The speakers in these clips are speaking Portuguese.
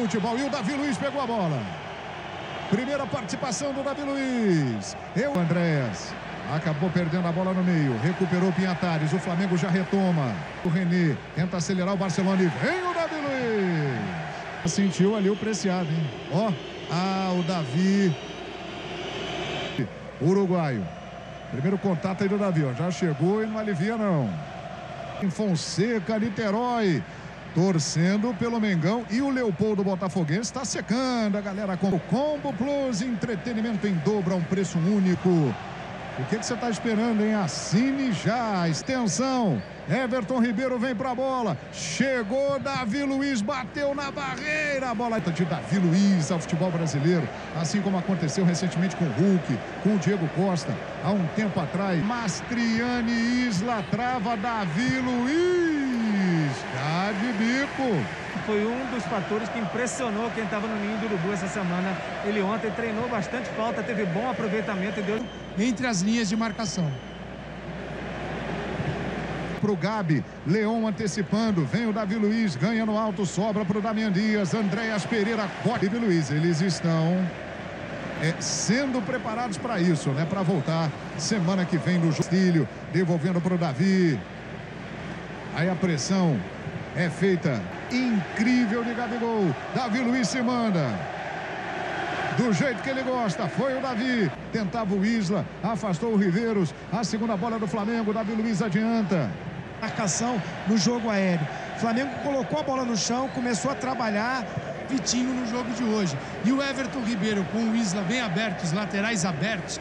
futebol. E o Davi Luiz pegou a bola. Primeira participação do Davi Luiz. Eu, Andréas. Acabou perdendo a bola no meio. Recuperou Pinhatares. O Flamengo já retoma. O Renê tenta acelerar o Barcelona e vem o Davi Luiz. Sentiu ali o preciado, hein? Ó, ah, o Davi. Uruguaio. Primeiro contato aí do Davi. Já chegou e não alivia, não. Em Fonseca, Niterói. Torcendo pelo Mengão e o Leopoldo Botafoguense está secando a galera com o Combo Plus, entretenimento em dobro a um preço único. O que, que você está esperando, hein? Assine já. Extensão. Everton Ribeiro vem para a bola. Chegou Davi Luiz, bateu na barreira. A bola de Davi Luiz ao futebol brasileiro. Assim como aconteceu recentemente com o Hulk, com o Diego Costa, há um tempo atrás. Mastriani Isla trava Davi Luiz. Foi um dos fatores que impressionou quem estava no ninho do Urubu essa semana. Ele ontem treinou bastante falta, teve bom aproveitamento e deu entre as linhas de marcação. Pro Gabi, Leão antecipando, vem o Davi Luiz, ganha no alto, sobra pro Damian Dias, Andréas Pereira, Davi Luiz, eles estão é, sendo preparados para isso, né? Para voltar semana que vem no Justílio, devolvendo para o Davi. Aí a pressão é feita incrível de Gabigol. Davi Luiz se manda do jeito que ele gosta. Foi o Davi. Tentava o Isla, afastou o Riveiros. A segunda bola do Flamengo. Davi Luiz adianta. Marcação no jogo aéreo. O Flamengo colocou a bola no chão, começou a trabalhar Vitinho no jogo de hoje. E o Everton Ribeiro com o Isla bem aberto, os laterais abertos.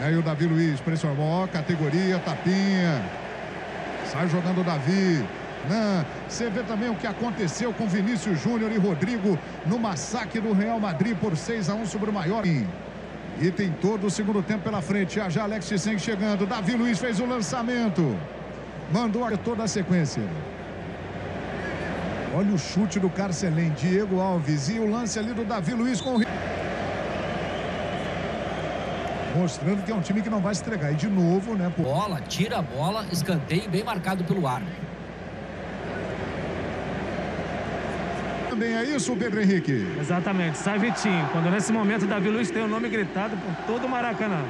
E aí o Davi Luiz pressionou, categoria, tapinha. Sai jogando o Davi. Não, você vê também o que aconteceu com Vinícius Júnior e Rodrigo no massacre do Real Madrid por 6 a 1 sobre o maior. E tem todo o segundo tempo pela frente. Já já Alex Seng chegando. Davi Luiz fez o lançamento. Mandou toda a sequência. Olha o chute do Carcelém, Diego Alves e o lance ali do Davi Luiz com o mostrando que é um time que não vai se entregar. E de novo, né? Por... Bola, tira a bola, escanteio bem marcado pelo árbitro. Também é isso, Pedro Henrique? Exatamente, sai Vitinho. Quando nesse momento Davi Luiz tem o nome gritado por todo o Maracanã.